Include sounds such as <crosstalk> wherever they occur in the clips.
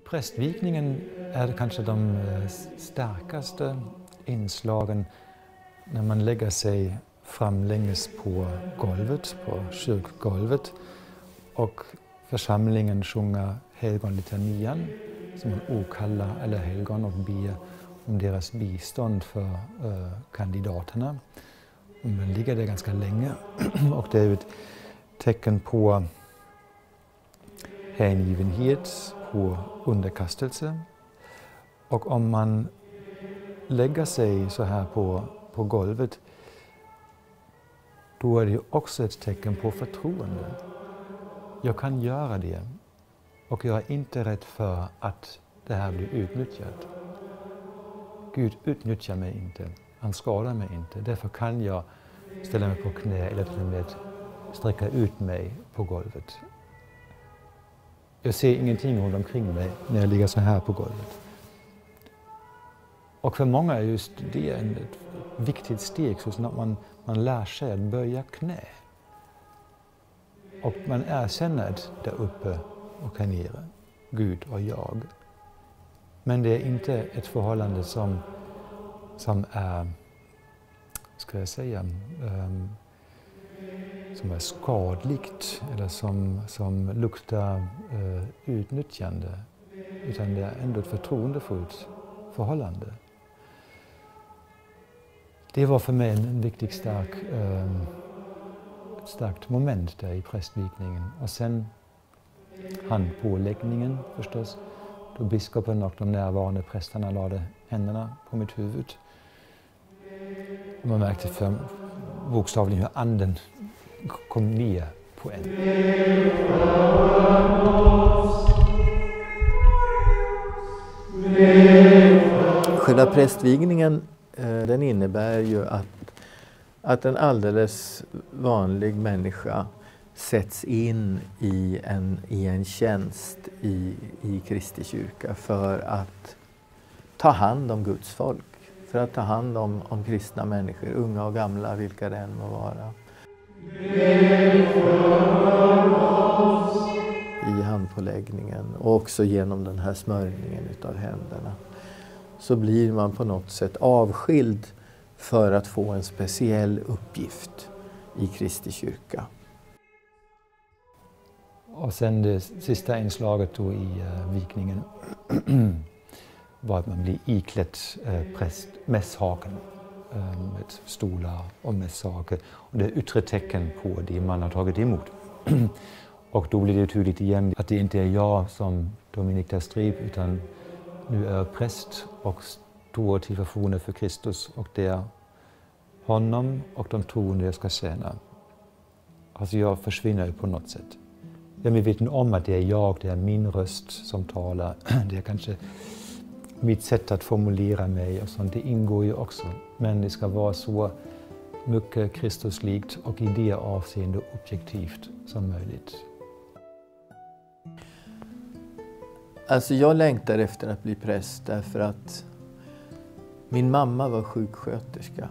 Prästvigningen är kanske de eh, starkaste inslagen när man lägger sig framlänges på golvet, på kyrkgolvet och församlingen sjunger helgonlitanian som man okallar alla helgon och ber om deras bistånd för uh, kandidaterna. Och man ligger där ganska länge <clears throat> och det är ett tecken på hängivenhet, på underkastelse. Och om man lägger sig så här på, på golvet då är det också ett tecken på förtroende. Jag kan göra det och jag är inte rädd för att det här blir utnyttjat. Gud utnyttjar mig inte, han skadar mig inte. Därför kan jag ställa mig på knä eller till och med sträcka ut mig på golvet. Jag ser ingenting runt omkring mig när jag ligger så här på golvet. Och för många är just det ett viktigt steg, så att man, man lär sig att böja knä. Och man erkänner att där uppe och här nere, Gud och jag. Men det är inte ett förhållande som, som är, ska jag säga, um, som är skadligt eller som, som luktar eh, utnyttjande. Utan det är ändå ett förtroendefullt förhållande. Det var för mig en viktig stark, eh, ett starkt moment där i prästvigningen. Och sen handpåläggningen förstås, då biskopen och de närvarande prästerna lade händerna på mitt huvud. Och man märkte för bokstavligen hur anden kom nya på en. Själva prästvigningen eh, den innebär ju att, att en alldeles vanlig människa sätts in i en, i en tjänst i, i Kristi kyrka för att ta hand om Guds folk. För att ta hand om, om kristna människor, unga och gamla, vilka det än må vara. I handpåläggningen och också genom den här smörjningen utav händerna så blir man på något sätt avskild för att få en speciell uppgift i Kristi kyrka. Och sen det sista inslaget då i uh, vikningen <clears throat> var att man blir iklädd uh, präst, mässhaken med stolar och mässhake. Och det är yttre tecken på det man har tagit emot. och då blir det tydligt igen att det inte är jag som Dominik Dastrip utan nu är jag präst och står till förfogande för Kristus och det är honom och de troende jag ska tjäna. Alltså jag försvinner på något sätt. Jag är medveten om att det är jag, det är min röst som talar. <clears throat> Det är kanske mitt sätt att formulera mig och sånt, det ingår ju också. Men det ska vara så mycket Kristuslikt och i det avseende objektivt som möjligt. Alltså jag längtar efter att bli präst därför att min mamma var sjuksköterska.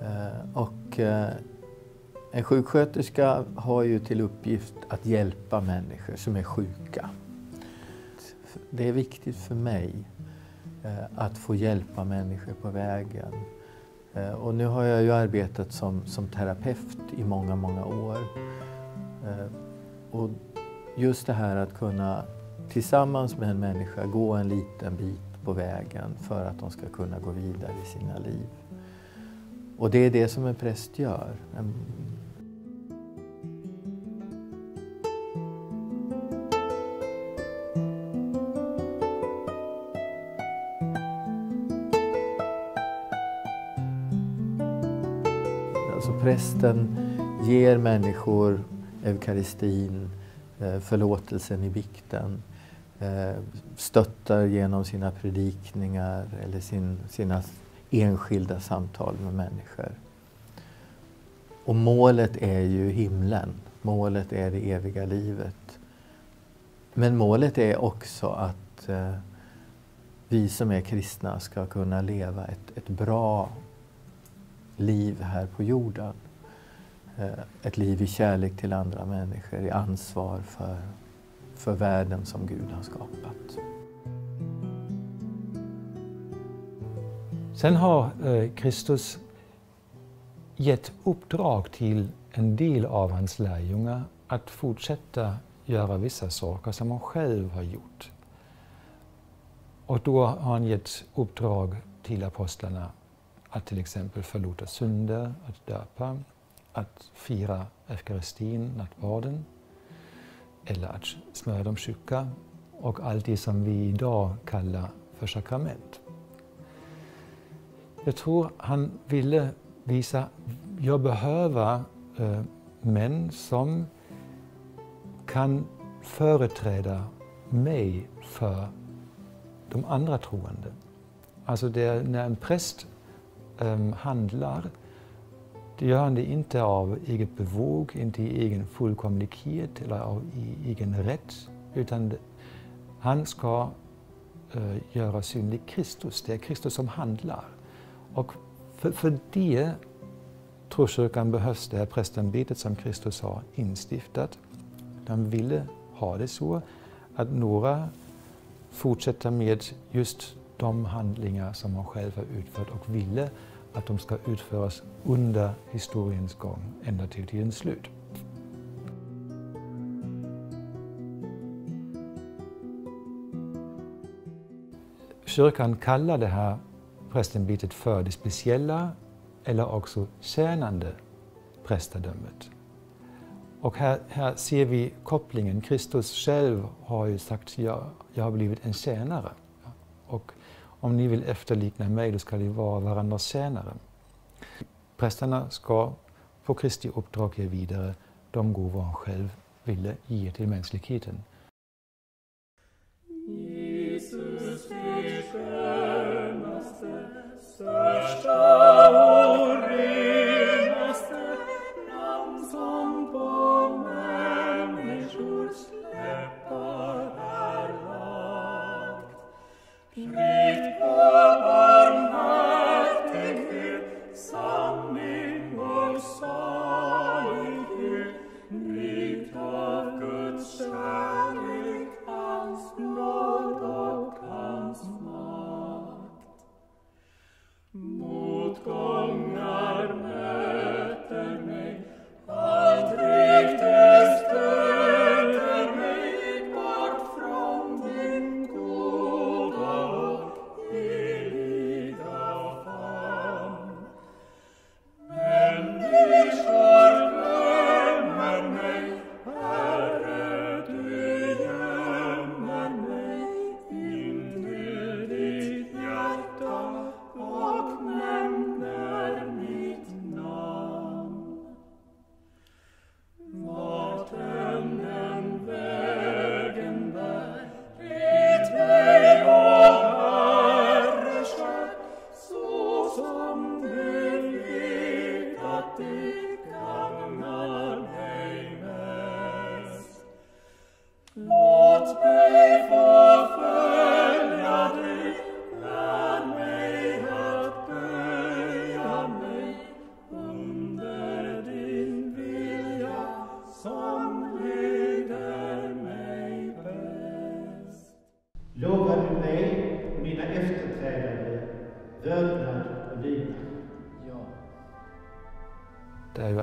Eh, och eh, en sjuksköterska har ju till uppgift att hjälpa människor som är sjuka. Det är viktigt för mig Eh, att få hjälpa människor på vägen. Eh, och nu har jag ju arbetat som, som terapeut i många, många år. Eh, och just det här att kunna tillsammans med en människa gå en liten bit på vägen för att de ska kunna gå vidare i sina liv. Och det är det som en präst gör. En prästen ger människor eukaristin, eh, förlåtelsen i bikten, eh, stöttar genom sina predikningar eller sin, sina enskilda samtal med människor. Och målet är ju himlen. Målet är det eviga livet. Men målet är också att eh, vi som är kristna ska kunna leva ett, ett bra liv här på jorden. Eh, ett liv i kärlek till andra människor, i ansvar för, för världen som Gud har skapat. Sen har eh, Kristus gett uppdrag till en del av hans lärjungar att fortsätta göra vissa saker som han själv har gjort. Och då har han gett uppdrag till apostlarna att till exempel förlåta synder, att döpa, att fira eukaristin, nattvarden, eller att smörja de sjuka och allt det som vi idag kallar för sakrament. Jag tror han ville visa, jag behöver eh, män som kan företräda mig för de andra troende. Alltså det, när en präst Ehm, handlar, det gör han det inte av eget bevåg, inte i egen fullkomlighet eller av i egen rätt, utan han ska uh, göra synlig Kristus. Det är Kristus som handlar. Och för, för det troskyrkan behövs det här prästämbetet som Kristus har instiftat. De ville ha det så att några fortsätter med just de handlingar som han själv har utfört och ville att de ska utföras under historiens gång ända till tidens slut. Kyrkan kallar det här prästämbetet för det speciella eller också tjänande prästadömet. Och här, här, ser vi kopplingen. Kristus själv har ju sagt jag, jag har blivit en tjänare. Och om ni vill efterlikna mig, då ska ni vara varandras tjänare. Prästerna ska på Kristi uppdrag ge vidare de gåvor han själv ville ge till mänskligheten. Jesus, största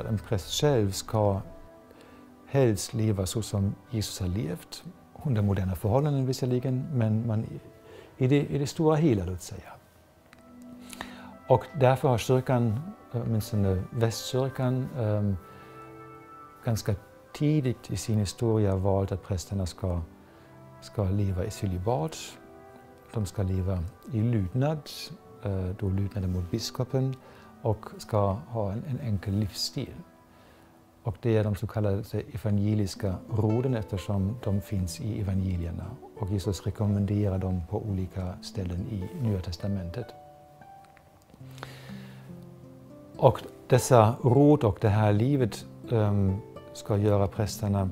en präst själv ska helst leva så som Jesus har levt, under moderna förhållanden visserligen, men man, i, det, i det stora hela, låt säga. Och därför har kyrkan, åtminstone västkyrkan, ehm, ganska tidigt i sin historia valt att prästerna ska, ska leva i celibat. De ska leva i lydnad, eh, då lydnaden mot biskopen och ska ha en, en enkel livsstil. Och det är de så kallade evangeliska råden eftersom de finns i evangelierna och Jesus rekommenderar dem på olika ställen i Nya Testamentet. Och dessa råd och det här livet um, ska göra prästerna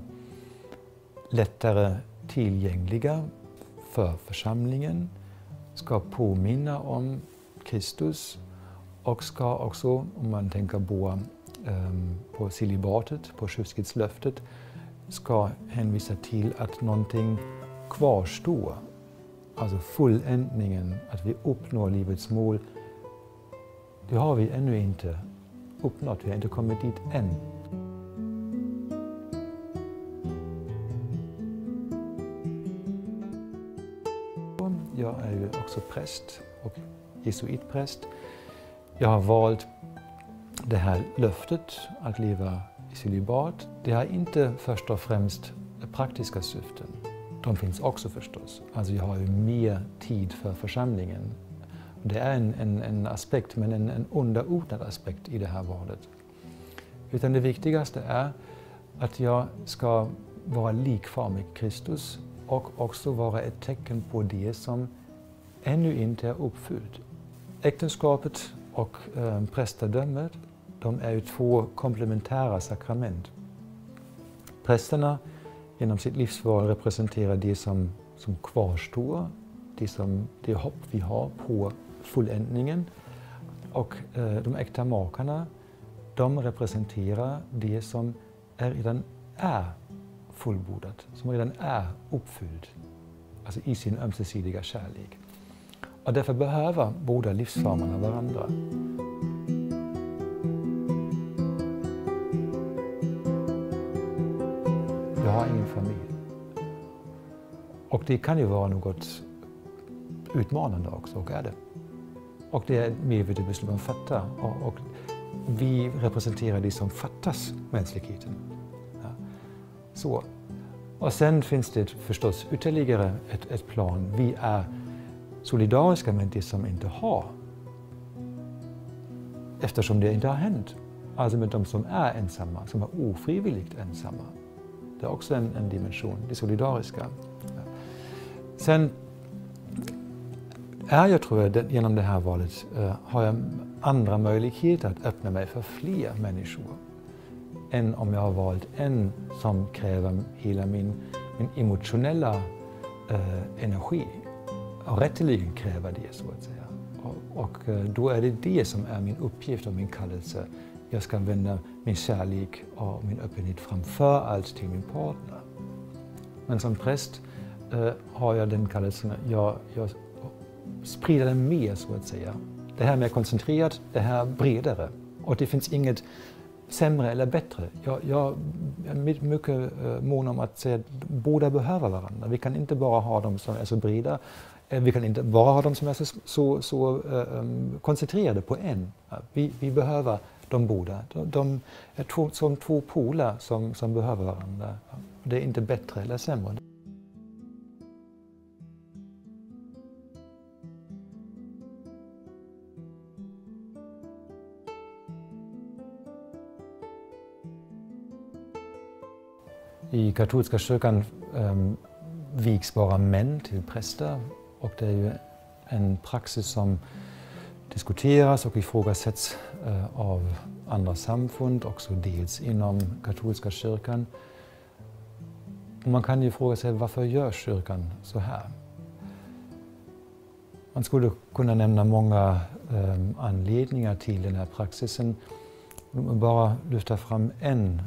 lättare tillgängliga för församlingen, ska påminna om Kristus och ska också, om man tänker på, um, på celibatet, på kyskhetslöftet, ska hänvisa till att någonting kvarstår. Alltså fulländningen, att vi uppnår livets mål. Det har vi ännu inte uppnått, vi har inte kommit dit än. Jag är ju också präst och jesuitpräst. Jag har valt det här löftet att leva i celibat. Det har inte först och främst praktiska syften. De finns också förstås. Alltså jag har ju mer tid för församlingen. Det är en, en, en aspekt, men en, en underordnad aspekt i det här valet. Utan det viktigaste är att jag ska vara likformig med Kristus och också vara ett tecken på det som ännu inte är uppfyllt. Äktenskapet och eh, prästadömet, de är ju två komplementära sakrament. Prästerna genom sitt livsval representerar det som, som kvarstår, det, som, det hopp vi har på fulländningen. Och eh, de äkta makarna, de representerar det som är, redan är fullbordat, som redan är uppfyllt, alltså i sin ömsesidiga kärlek. Och därför behöver båda livsformerna varandra. Jag har ingen familj. Och det kan ju vara något utmanande också, och är det. Och det är ett medvetet beslut man fattar. Och, och, vi representerar det som fattas mänskligheten. Ja. Så. Och sen finns det förstås ytterligare ett, ett plan. Vi är solidariska med det som inte har. Eftersom det inte har hänt. Alltså med de som är ensamma, som är ofrivilligt ensamma. Det är också en, en dimension, det solidariska. Sen är jag, tror jag, genom det här valet uh, har jag andra möjligheter att öppna mig för fler människor än om jag har valt en som kräver hela min, min emotionella uh, energi rätteligen kräva det, så att säga. Och, och, eh, då är det det som är min uppgift och min kallelse. Jag ska vända min kärlek och min öppenhet framför allt till min partner. Men som präst eh, har jag den kallelsen, jag, jag sprider den mer så att säga. Det här mer koncentrerat, det här bredare. Och det finns inget sämre eller bättre. Jag, jag är mycket eh, mån om att säga att båda behöver varandra. Vi kan inte bara ha dem som är så breda. Eh, vi kan inte bara ha dem som är så, så, så um, koncentrerade på en. Vi, vi behöver de båda. De, de är två, som två poler som, som behöver varandra. Det är inte bättre eller sämre. I katolska kyrkan ehm, um, vigs bara män till präster och det är ju en praxis som diskuteras och ifrågasätts eh, av andra samfund, också dels inom katolska kyrkan. Och man kan ju fråga sig varför gör kyrkan så här? Man skulle kunna nämna många eh, anledningar till den här praxisen. Bara lyfta fram en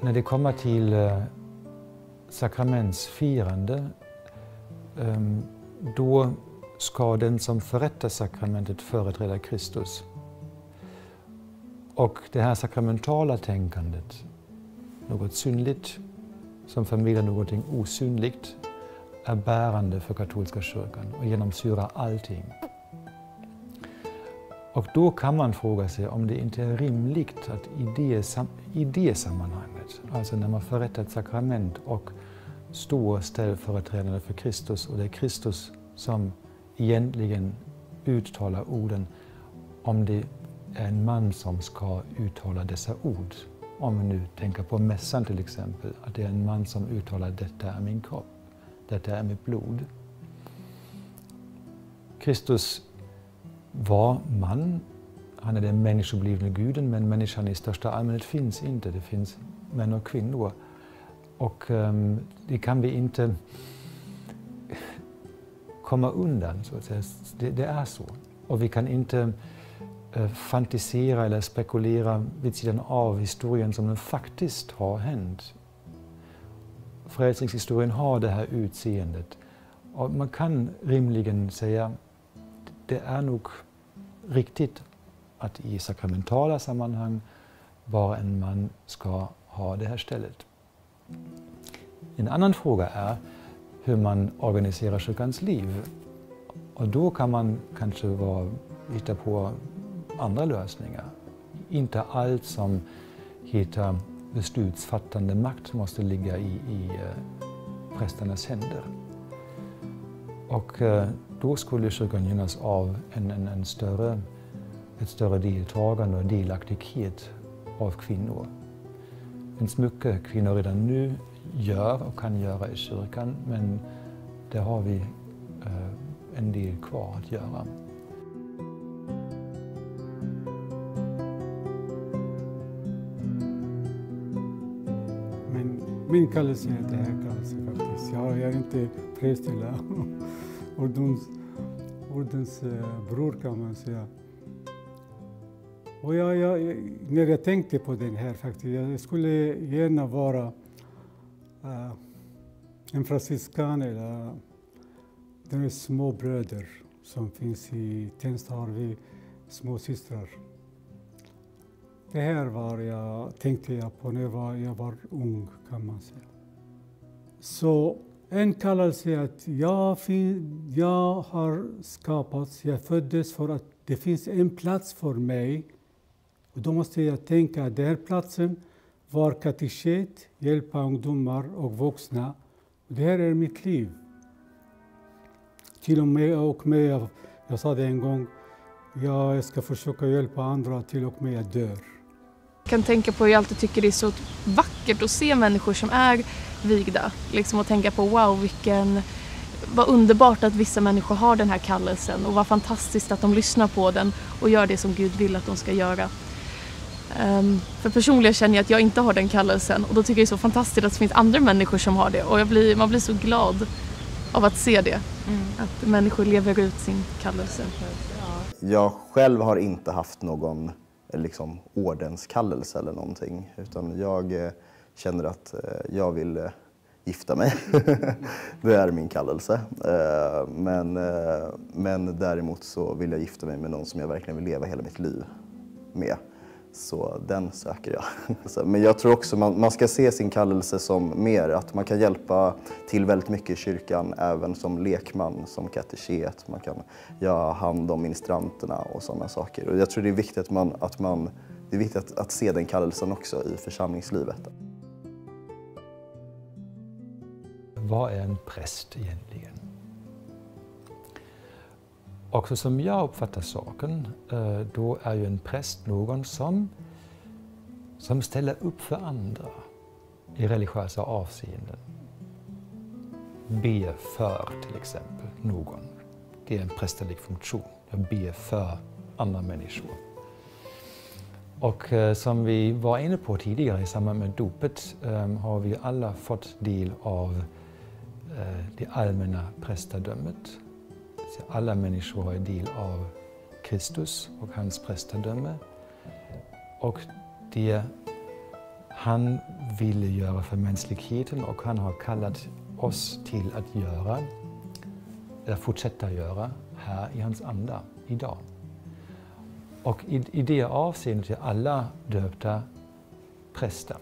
när det kommer till eh, sakramentsfirande, Ehm, då ska den som förrättar sakramentet företräda Kristus. Och det här sakramentala tänkandet, något synligt som förmedlar någonting osynligt, är bärande för katolska kyrkan och genomsyrar allting. Och då kan man fråga sig om det inte är rimligt att i det, i det sammanhanget, alltså när man förrättar ett sakrament och stor ställföreträdare för Kristus och det är Kristus som egentligen uttalar orden, om det är en man som ska uttala dessa ord. Om vi nu tänker på mässan till exempel, att det är en man som uttalar detta är min kropp, detta är mitt blod. Kristus var man. Han är den människoblivne guden, men människan i största allmänhet finns inte. Det finns män och kvinnor. Och um, det kan vi inte komma undan, så att säga. Det, det, är så. Och vi kan inte eh, fantisera eller spekulera vid sidan av historien som den faktiskt har hänt. Frälsningshistorien har det här utseendet. Och man kan rimligen säga det är nog riktigt att i sakramentala sammanhang var en man ska ha det här stället. En annan fråga är hur man organiserar kyrkans liv. Och då kan man kanske vara, hitta på andra lösningar. Inte allt som heter beslutsfattande makt måste ligga i, i eh, prästernas händer. Och eh, då skulle kyrkan gynnas av en, en, en större, ett större deltagande och delaktighet av kvinnor. Det finns mycket kvinnor redan nu gör och kan göra i kyrkan men där har vi eh, en del kvar att göra. Min kallelse är det här kallelse faktiskt. Jag är inte präst eller <laughs> ordens, ordens bror kan man säga. Och jag, jag, när jag tänkte på den här faktiskt, jag skulle gärna vara uh, en franciskan eller de små bröder som finns i Tensta har vi små systrar. Det här var jag, tänkte jag på när jag var, jag var ung kan man säga. Så en kallelse att jag, jag har skapats, jag föddes för att det finns en plats för mig. Och då måste jag tänka att den här platsen var kateket, hjälpa ungdomar och vuxna. Det här är mitt liv. Till och med, och med jag, jag sa det en gång, jag ska försöka hjälpa andra till och med jag dör. Jag kan tänka på, hur jag alltid tycker det är så vackert att se människor som är vigda. Liksom och tänka på wow vilken, vad underbart att vissa människor har den här kallelsen och vad fantastiskt att de lyssnar på den och gör det som Gud vill att de ska göra. Um, för personligen känner jag att jag inte har den kallelsen och då tycker jag det är så fantastiskt att det finns andra människor som har det och jag blir, man blir så glad av att se det. Mm. Att människor lever ut sin kallelse. Jag själv har inte haft någon liksom, ordenskallelse eller någonting utan jag eh, känner att eh, jag vill eh, gifta mig. <laughs> det är min kallelse. Men, men däremot så vill jag gifta mig med någon som jag verkligen vill leva hela mitt liv med. Så den söker jag. <laughs> Men jag tror också man, man ska se sin kallelse som mer att man kan hjälpa till väldigt mycket i kyrkan även som lekman, som kateket. Man kan göra hand om ministranterna och sådana saker. Och jag tror det är viktigt att man, att man det är viktigt att, att se den kallelsen också i församlingslivet. Vad är en präst egentligen? Också som jag uppfattar saken, eh, då är ju en präst någon som, som ställer upp för andra i religiösa avseenden. Ber för till exempel någon. Det är en prästerlig funktion. Jag ber för andra människor. Och eh, som vi var inne på tidigare i samband med dopet eh, har vi alla fått del av eh, det allmänna prästadömet alla människor har del av Kristus och hans prästadöme. Och det han ville göra för mänskligheten och han har kallat oss till att göra, eller fortsätta göra, här i hans anda idag. Och i, i det avseendet är alla döpta präster.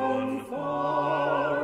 on fire.